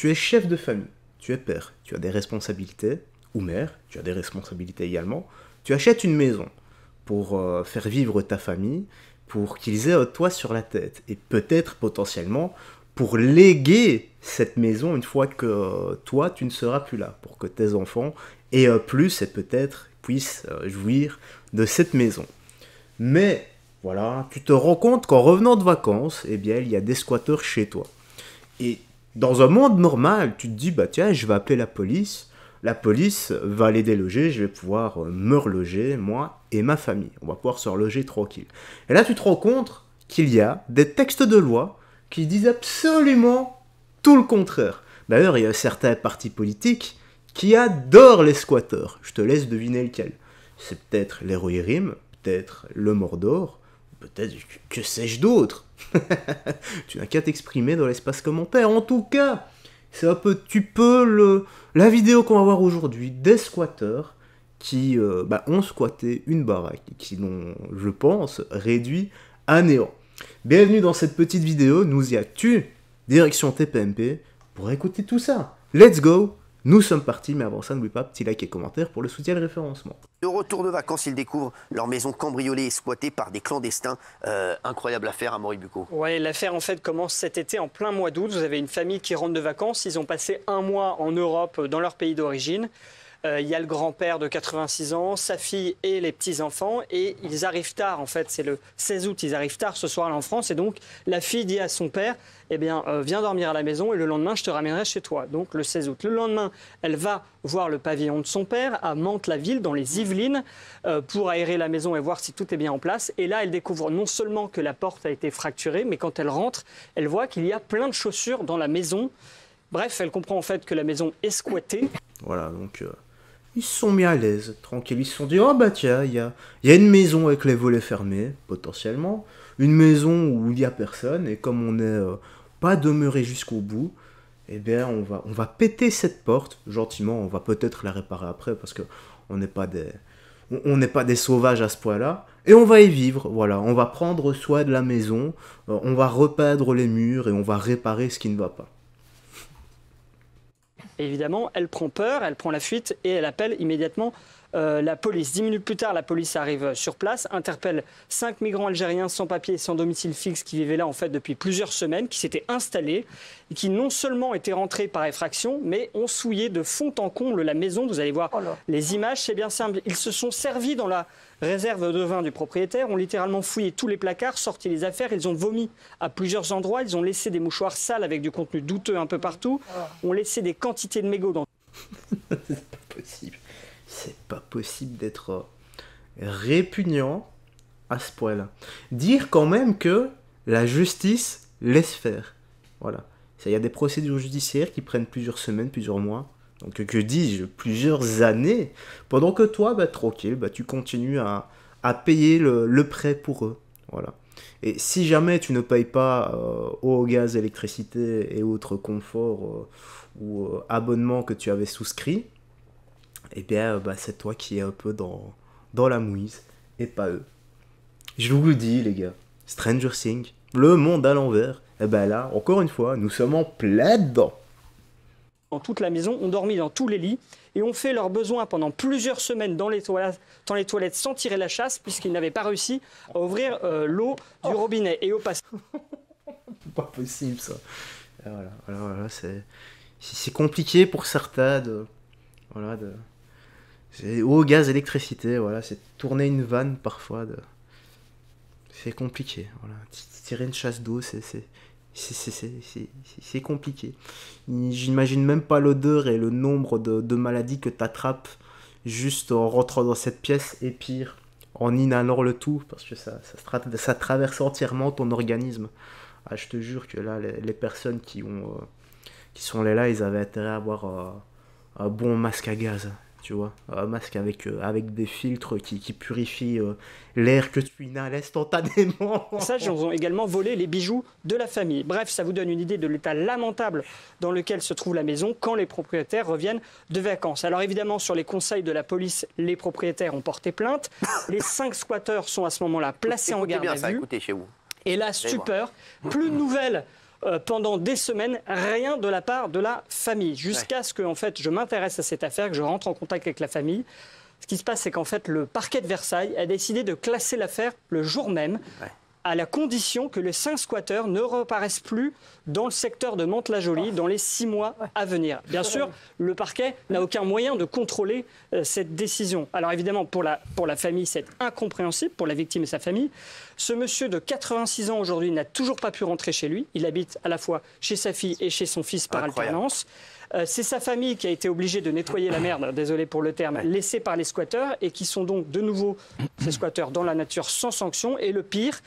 tu es chef de famille, tu es père, tu as des responsabilités, ou mère, tu as des responsabilités également, tu achètes une maison pour euh, faire vivre ta famille, pour qu'ils aient un toit sur la tête, et peut-être potentiellement pour léguer cette maison une fois que euh, toi tu ne seras plus là, pour que tes enfants aient un plus et peut-être puissent euh, jouir de cette maison. Mais voilà, tu te rends compte qu'en revenant de vacances, eh bien il y a des squatteurs chez toi. Et dans un monde normal, tu te dis bah tiens, je vais appeler la police la police va les déloger, je vais pouvoir euh, me reloger, moi et ma famille. On va pouvoir se reloger tranquille. Et là, tu te rends compte qu'il y a des textes de loi qui disent absolument tout le contraire. D'ailleurs, il y a certains partis politiques qui adorent les squatteurs. Je te laisse deviner lequel. C'est peut-être les peut-être le Mordor, peut-être que sais-je d'autre? tu n'as qu'à t'exprimer dans l'espace commentaire. En tout cas, c'est un peu, tu peux le, la vidéo qu'on va voir aujourd'hui des squatteurs qui euh, bah, ont squatté une baraque et qui l'ont, je pense, réduit à néant. Bienvenue dans cette petite vidéo, nous y a-tu direction TPMP pour écouter tout ça. Let's go nous sommes partis, mais avant ça, n'oublie pas, petit like et commentaire pour le soutien et le référencement. De retour de vacances, ils découvrent leur maison cambriolée et squattée par des clandestins. Euh, incroyable affaire à Moribuco. Ouais, l'affaire en fait commence cet été en plein mois d'août. Vous avez une famille qui rentre de vacances. Ils ont passé un mois en Europe, dans leur pays d'origine. Euh, il y a le grand-père de 86 ans, sa fille et les petits-enfants. Et ils arrivent tard, en fait, c'est le 16 août, ils arrivent tard ce soir en France. Et donc, la fille dit à son père, eh bien, euh, viens dormir à la maison et le lendemain, je te ramènerai chez toi. Donc, le 16 août. Le lendemain, elle va voir le pavillon de son père à Mantes-la-Ville, dans les Yvelines, euh, pour aérer la maison et voir si tout est bien en place. Et là, elle découvre non seulement que la porte a été fracturée, mais quand elle rentre, elle voit qu'il y a plein de chaussures dans la maison. Bref, elle comprend en fait que la maison est squattée. Voilà, donc ils se sont mis à l'aise, tranquille. Ils se sont dit, oh bah tiens, il y a, une maison avec les volets fermés, potentiellement. Une maison où il n'y a personne. Et comme on n'est euh, pas demeuré jusqu'au bout, eh bien, on va, on va péter cette porte gentiment. On va peut-être la réparer après parce que on n'est pas des, on n'est pas des sauvages à ce point-là. Et on va y vivre, voilà. On va prendre soin de la maison, euh, on va repeindre les murs et on va réparer ce qui ne va pas évidemment, elle prend peur, elle prend la fuite et elle appelle immédiatement euh, la police. Dix minutes plus tard, la police arrive sur place, interpelle cinq migrants algériens sans papier et sans domicile fixe qui vivaient là en fait depuis plusieurs semaines, qui s'étaient installés et qui non seulement étaient rentrés par effraction, mais ont souillé de fond en comble la maison. Vous allez voir oh les images, c'est bien simple. Ils se sont servis dans la réserve de vin du propriétaire, ont littéralement fouillé tous les placards, sorti les affaires, ils ont vomi à plusieurs endroits, ils ont laissé des mouchoirs sales avec du contenu douteux un peu partout, oh. ont laissé des quantités de mégots dans. c'est pas possible c'est pas possible d'être euh, répugnant à ce point-là. Dire quand même que la justice laisse faire. Voilà. Il y a des procédures judiciaires qui prennent plusieurs semaines, plusieurs mois. Donc que dis-je, plusieurs années. Pendant que toi, bah, tranquille, bah, tu continues à, payer le, prêt pour eux. Voilà. Et si jamais tu ne payes pas euh, au gaz, électricité et autres conforts euh, ou abonnements que tu avais souscrits, eh bien, bah, c'est toi qui es un peu dans, dans la mouise, et pas eux. Je vous le dis, les gars, Stranger Things, le monde à l'envers, et eh ben là, encore une fois, nous sommes en plein dedans. Dans toute la maison, ont dormi dans tous les lits et ont fait leurs besoins pendant plusieurs semaines dans les toilettes, dans les toilettes sans tirer la chasse, puisqu'ils n'avaient pas réussi à ouvrir euh, l'eau du robinet. Et au passage. pas possible ça. Voilà, voilà, voilà c'est compliqué pour certains de. Voilà, de eau, gaz, électricité, voilà, c'est tourner une vanne parfois. De... C'est compliqué, voilà. Tirer une chasse d'eau, c'est, c'est, compliqué. J'imagine même pas l'odeur et le nombre de, maladies que tu attrapes juste en rentrant dans cette pièce et pire, en inhalant le tout, parce que ça, ça, ça traverse entièrement ton organisme. Ah, je te jure que là, les, personnes qui, ont, euh, qui sont là, ils avaient intérêt à avoir euh, un bon masque à gaz tu vois, un masque avec, euh, avec des filtres qui, qui purifient euh, l'air que tu inhales instantanément. Ça, ils ont également volé les bijoux de la famille. Bref, ça vous donne une idée de l'état lamentable dans lequel se trouve la maison quand les propriétaires reviennent de vacances. Alors évidemment, sur les conseils de la police, les propriétaires ont porté plainte. Les cinq squatteurs sont à ce moment-là placés en garde à vue. chez vous. Et là, stupeur, plus de nouvelles euh, pendant des semaines, rien de la part de la famille, jusqu'à ce que en fait, je m'intéresse à cette affaire, que je rentre en contact avec la famille. Ce qui se passe, c'est qu'en fait, le parquet de Versailles a décidé de classer l'affaire le jour même, à la condition que les cinq squatteurs ne reparaissent plus dans le secteur de Mantes-la-Jolie dans les six mois à venir. Bien sûr, le parquet n'a aucun moyen de contrôler euh, cette décision. Alors évidemment, pour la, pour la famille, c'est incompréhensible, pour la victime et sa famille. Ce monsieur de 86 ans aujourd'hui n'a toujours pas pu rentrer chez lui. Il habite à la fois chez sa fille et chez son fils par alternance. Euh, c'est sa famille qui a été obligée de nettoyer la merde, désolé pour le terme, laissée par les squatteurs et qui sont donc de nouveau ces squatteurs dans la nature sans sanction. Et le pire,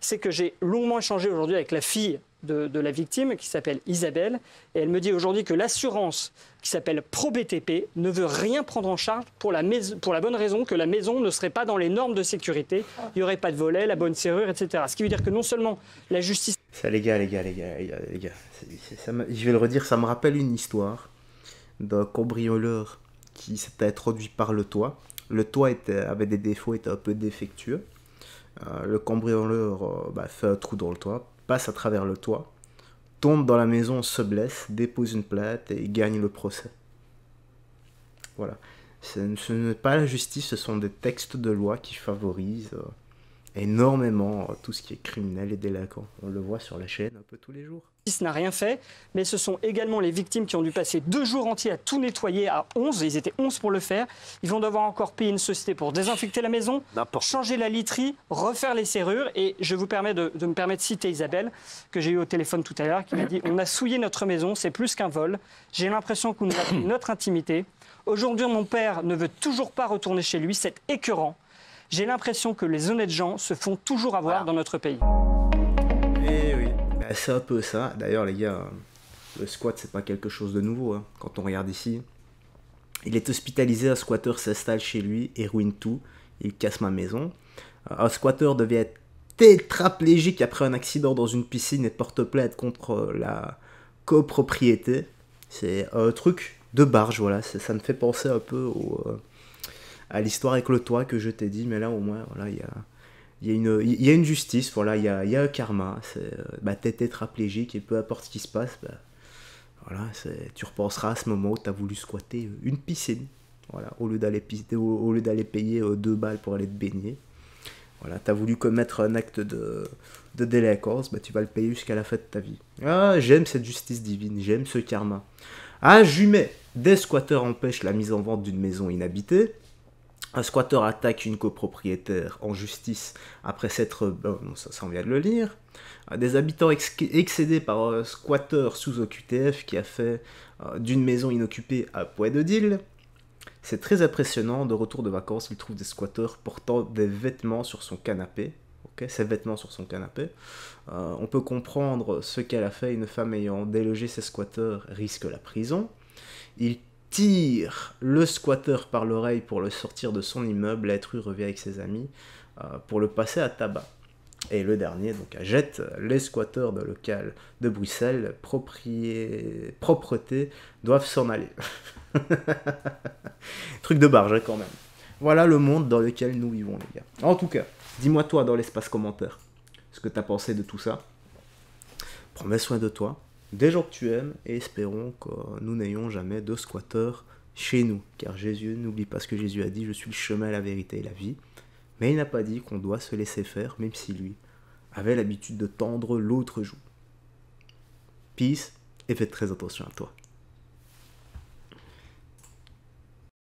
c'est que j'ai longuement échangé aujourd'hui avec la fille de, la victime qui s'appelle Isabelle. Et elle me dit aujourd'hui que l'assurance qui s'appelle ProBTP ne veut rien prendre en charge pour la, pour la bonne raison que la maison ne serait pas dans les normes de sécurité. Il n'y aurait pas de volet, la bonne serrure, etc. Ce qui veut dire que non seulement la justice... Ça, les gars, les gars, les gars, les gars, je vais le redire, ça me rappelle une histoire d'un cambrioleur qui s'était introduit par le toit. Le toit était, avait des défauts, était un peu défectueux. Euh, le cambrioleur euh, bah, fait un trou dans le toit, passe à travers le toit, tombe dans la maison, se blesse, dépose une plainte et gagne le procès. Voilà. Ce, n'est pas la justice, ce sont des textes de loi qui favorisent euh, énormément tout ce qui est criminel et délinquant. On le voit sur la chaîne un peu tous les jours n'a rien fait, mais ce sont également les victimes qui ont dû passer deux jours entiers à tout nettoyer à 11. Ils étaient 11 pour le faire. Ils vont devoir encore payer une société pour désinfecter la maison, changer la literie, refaire les serrures. Et je vous permets de, me permettre de citer Isabelle, que j'ai eu au téléphone tout à l'heure, qui m'a dit On a souillé notre maison, c'est plus qu'un vol. J'ai l'impression que nous avons notre intimité. Aujourd'hui, mon père ne veut toujours pas retourner chez lui, c'est écœurant. J'ai l'impression que les honnêtes gens se font toujours avoir dans notre pays. Eh c'est un peu ça. D'ailleurs, les gars, le squat, c'est pas quelque chose de nouveau. Hein. Quand on regarde ici, il est hospitalisé, un squatter s'installe chez lui et ruine tout. Il casse ma maison. Un squatter devait être tétraplégique après un accident dans une piscine et porte plainte contre la copropriété. C'est un truc de barge, voilà. Ça me fait penser un peu euh, à l'histoire avec le toit que je t'ai dit, mais là au moins, voilà, il y a il y, a une, justice, voilà, il y a, un karma. C'est, euh, bah, t'es tétraplégique et peu importe ce qui se passe, bah, voilà, tu repenseras à ce moment où tu as voulu squatter une piscine. Voilà, au lieu d'aller, payer euh, deux balles pour aller te baigner. Voilà, tu as voulu commettre un acte de, de délinquance, bah, tu vas le payer jusqu'à la fin de ta vie. Ah, j'aime cette justice divine, j'aime ce karma. Ah, jumet, des squatteurs empêchent la mise en vente d'une maison inhabitée. Un squatteur attaque une copropriétaire en justice après s'être... Bon, ça, on vient de le lire. Des habitants excédés par un squatteur sous OQTF qui a fait euh, d'une maison inoccupée à Poix de Dille. C'est très impressionnant, de retour de vacances, il trouve des squatteurs portant des vêtements sur son canapé. Ses vêtements sur son canapé. Euh, on peut comprendre ce qu'elle a fait. Une femme ayant délogé ses squatteurs risque la prison. Il tire le squatter par l'oreille pour le sortir de son immeuble. L'être revient avec ses amis euh, pour le passer à tabac. Et le dernier, donc, jette les squatteurs de local de Bruxelles, propreté, doivent s'en aller. Truc de barge, hein, quand même. Voilà le monde dans lequel nous vivons, les gars. En tout cas, dis-moi toi dans l'espace commentaire ce que tu as pensé de tout ça. Prends soin de toi des gens que tu aimes et espérons que nous n'ayons jamais de squatteurs chez nous. Car Jésus, n'oublie pas ce que Jésus a dit, je suis le chemin, la vérité et la vie. Mais il n'a pas dit qu'on doit se laisser faire, même si lui avait l'habitude de tendre l'autre joue. Peace et faites très attention à toi.